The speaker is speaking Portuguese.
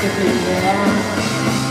Que beijar né?